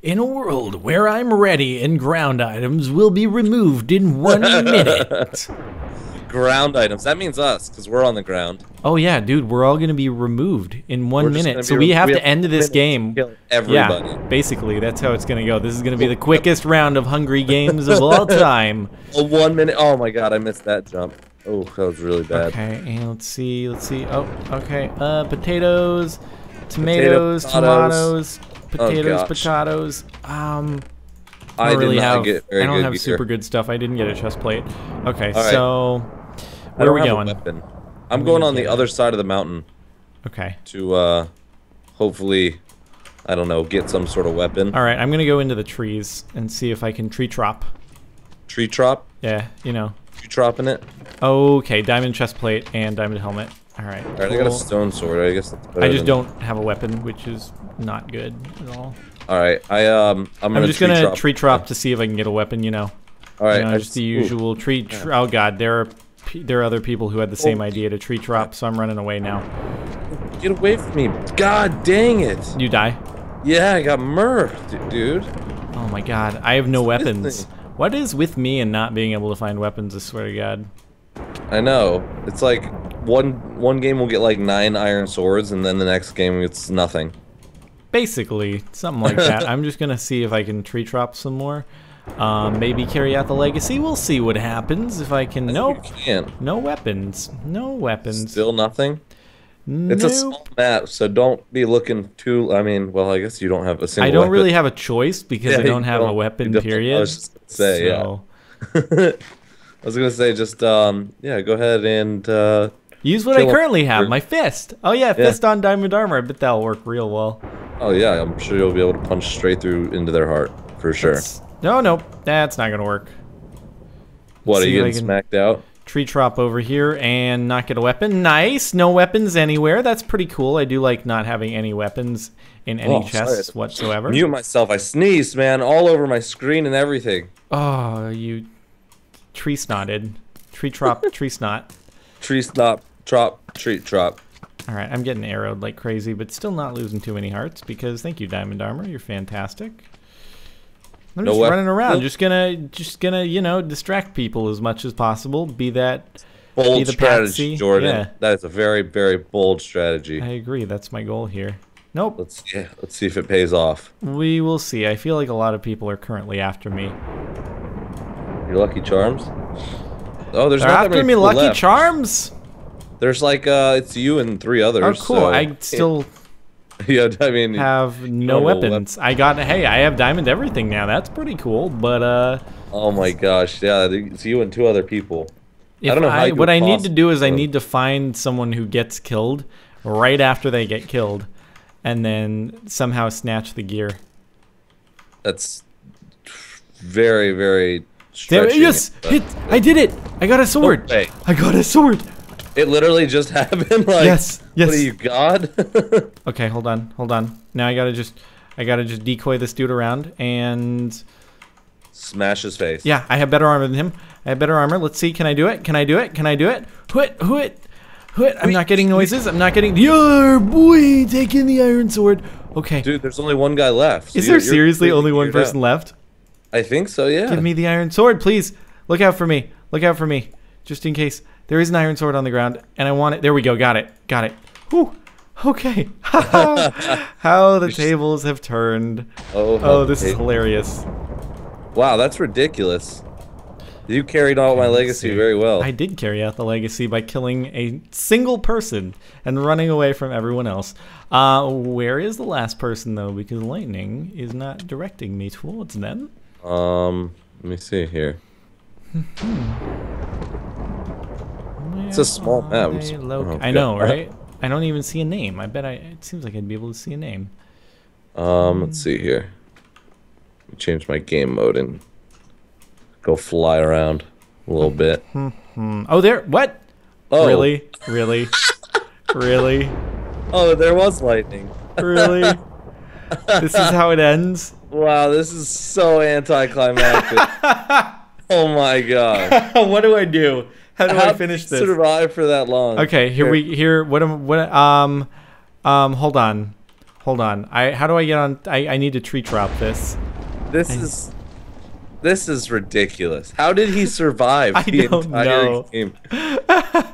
In a world where I'm ready and ground items will be removed in one minute. Ground items. That means us, because we're on the ground. Oh yeah, dude, we're all gonna be removed in one minute. So we have we to have end this game. everybody. Yeah, basically, that's how it's gonna go. This is gonna be the quickest round of Hungry Games of all time. A one minute. Oh my god, I missed that jump. Oh, that was really bad. Okay, and let's see, let's see. Oh, okay. Uh, potatoes, tomatoes, potatoes. tomatoes, potatoes, gosh. potatoes. Um, I I really have. get very I don't good have gear. super good stuff. I didn't get a chest plate. Okay, right. so where are we going? I'm going on the other side of the mountain Okay. to uh, hopefully, I don't know, get some sort of weapon. All right, I'm gonna go into the trees and see if I can tree trop. Tree trop. Yeah, you know. Tree tropping it. Okay, diamond chest plate and diamond helmet. All right. All right, I got a stone sword. I guess that's I just than- don't have a weapon, which is not good at all. All right, I um, I'm, I'm just tree gonna trop. tree trop to see if I can get a weapon. You know, All right, you know, I just the ooh, usual tree. Tr- oh God, there are there are other people who had the same idea to tree trop, so I'm running away now. Get away from me! God dang it! You die. Yeah, I got murked, dude. Oh my God, I have no What's weapons. What is with me and not being able to find weapons? I swear to God. I know. It's like one one game we'll get like nine iron swords, and then the next game it's nothing. Basically, something like that. I'm just gonna see if I can tree trop some more. Um, maybe carry out the legacy. We'll see what happens if I can. I think Nope. you can. No weapons. No weapons. Still nothing. It's a small map, so don't be looking too. I mean, well, I guess you don't have a single. I don't weapon. really have a choice because Yeah, I don't have a don't- weapon. you don't. I Period. was say, yeah. I was gonna say just um yeah, go ahead and uh Use what I currently have. My fist. Oh yeah, fist on diamond armor. I bet that'll work real well. oh yeah, I'm sure you'll be able to punch straight through into their heart for sure. That's- No, no, that's not gonna work. what are see you getting smacked out? Tree trop over here and not get a weapon. Nice. No weapons anywhere. That's pretty cool. I do like not having any weapons in any Oh, sorry. chests whatsoever. Mute myself. I sneezed, man, all over my screen and everything. Oh, you tree snotted. Tree trop, tree snot. Tree stop, trop, treat, trop. All right, I'm getting arrowed like crazy, but still not losing too many hearts because thank you, Diamond Armor. You're fantastic. I'm No just running around, just gonna, just gonna, you know, distract people as much as possible. Be that. Bold Be the strategy, patsy. Jordan. Yeah. That is a very, very bold strategy. I agree. That's my goal here. Nope. Let's yeah, let's see if it pays off. We will see. I feel like a lot of people are currently after me. Your Lucky Charms. Oh, there's They're not that after me, Lucky left. Charms. There's like uh, it's you and three others. Oh, cool. so- I still yeah, I mean, have no weapons. I got. Hey, I have diamond everything now. That's pretty cool. But uh. oh my gosh, yeah, it's you and two other people. I don't know how you what I need to do is I need to find someone who gets killed right after they get killed, and then somehow snatch the gear. That's very, very There, yes, it, hit! I did it! I got a sword. I got a sword. It literally just happened. Like, Yes, yes. What are you, God? Okay, hold on, hold on. Now I gotta just, I gotta just decoy this dude around, and Smash his face. yeah, I have better armor than him. I have better armor. Let's see. Can I do it? Can I do it? Can I do it? Hut, hut, hut. I'm not getting noises. I'm not getting. Your boy, taking the iron sword. Okay. Dude, there's only one guy left. so Is there seriously only one person out. left? I think so. Yeah. Give me the iron sword, please. Look out for me. Look out for me. Just in case. There is an iron sword on the ground, and I want it. There we go. Got it. Got it. Whew. Okay. How the tables have turned. Oh, Oh, this is hilarious. Wow, that's ridiculous. You carried out my legacy very well. I did carry out the legacy by killing a single person and running away from everyone else. Uh, where is the last person, though? Because lightning is not directing me towards them. Um, let me see here. It's a small map. Where It's- are they loc- oh, I know, right? I don't even see a name. I bet I. It seems like I'd be able to see a name. Um, let's see here. Let me change my game mode and go fly around a little bit. Hmm. Oh, there. What? Oh, Really? Really? really? Oh, there was lightning. Really? this is how it ends. Wow, this is so anticlimactic. oh my god. what do I do? How do I finish did this? Survive for that long. Okay, here we here. What am what? Um, um. Hold on, Hold on. I how do I get on? I, I need to tree drop this. This is this is ridiculous. How did he survive I the don't entire know. game?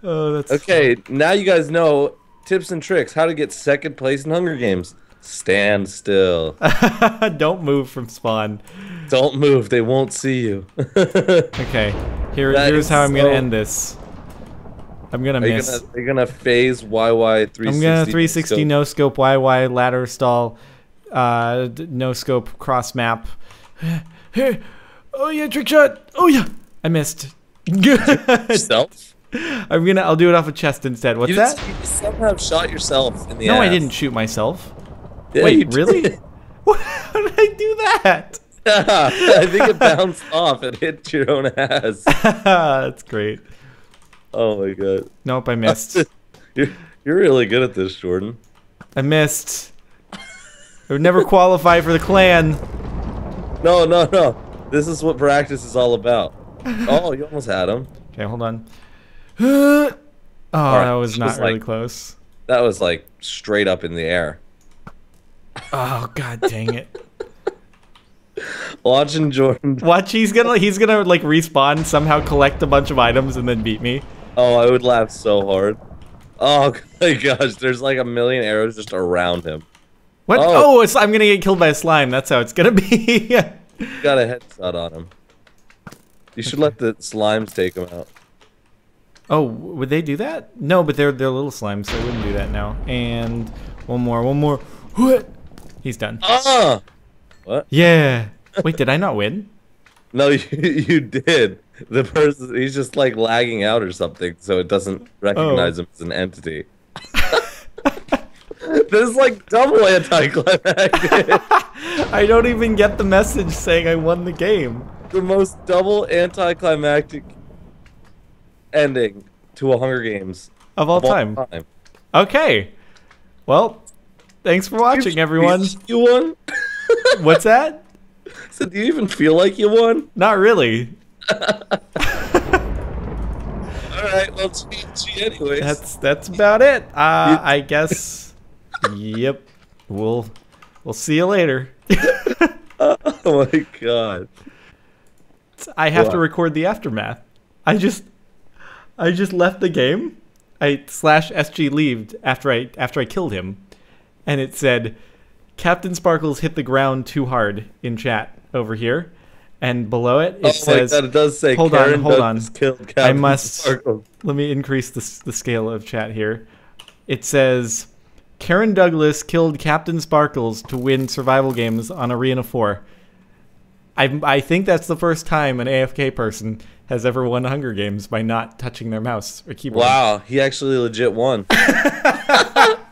Oh, that's Okay, now you guys know tips and tricks how to get second place in Hunger Games. Stand still. Don't move from spawn. Don't move. They won't see you. Okay. Here, That here's how I'm gonna end this. I'm gonna Are you miss. gonna, are you gonna phase YY 360? I'm gonna 360 scope? no scope YY ladder stall, uh, no scope cross map. Hey, oh yeah, trick shot. Oh yeah, I missed. Good. yourself? I'm gonna. I'll do it off a chest instead. What's You, that? just, you somehow shot yourself in the No, ass. I didn't shoot myself. Yeah, Wait, you did. really? How did I do that? I think it bounced off and hit your own ass. That's great. Oh my god. Nope, I missed. You're, you're really good at this, Jordan. I missed. I would never qualify for the clan. No, no, no. This is what practice is all about. Oh, you almost had him. Okay, hold on. oh, right, that was not was really like- close. That was like straight up in the air. Oh god dang it. Watching Jordan. Watch, he's gonna he's gonna like respawn, somehow collect a bunch of items and then beat me. Oh, I would laugh so hard. Oh my gosh, there's like a million arrows just around him. What? Oh. Oh, I'm gonna get killed by a slime. That's how it's gonna be. Got a headshot on him. You should let the slimes take him out. oh, would they do that? No, but they're they're little slimes, so they wouldn't do that now. And one more, one more. What? He's done. Ah! What? Yeah. Wait, did I not win? No, you, you did. The person, he's just like lagging out or something, so it doesn't recognize Oh. him as an entity. this is like double anticlimactic. I don't even get the message saying I won the game. the most double anticlimactic ending to a Hunger Games Of all of all time. time. Okay. Well, thanks for watching, everyone. You won? What's that? So do you even feel like you won? Not really. Alright, well, GG anyways. That's that's about it. Uh, I guess. yep. We'll we'll see you later. oh my god. I have to record the aftermath. I just I just left the game. I slash SG leaved after I after I killed him, and it said CaptainSparklez hit the ground too hard in chat over here, and below it it oh says god, it does say hold on, hold on. killed I must Sparklez. let me increase the the scale of chat here. It says Karen Douglas killed CaptainSparklez to win survival games on Arena 4. I I think that's the first time an AFK person has ever won Hunger Games by not touching their mouse or keyboard. Wow, he actually legit won.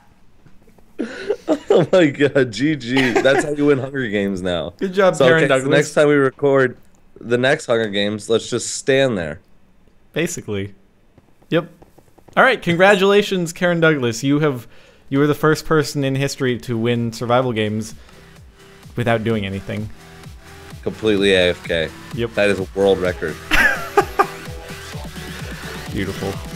oh my god, GG. That's how you win Hunger Games now. Good job, So, Karen okay, so Douglas. next time we record the next Hunger Games, let's just stand there. Basically. Yep. All right, congratulations Karen Douglas. You have you were the first person in history to win survival games without doing anything. Completely AFK. Yep. That is a world record. Beautiful.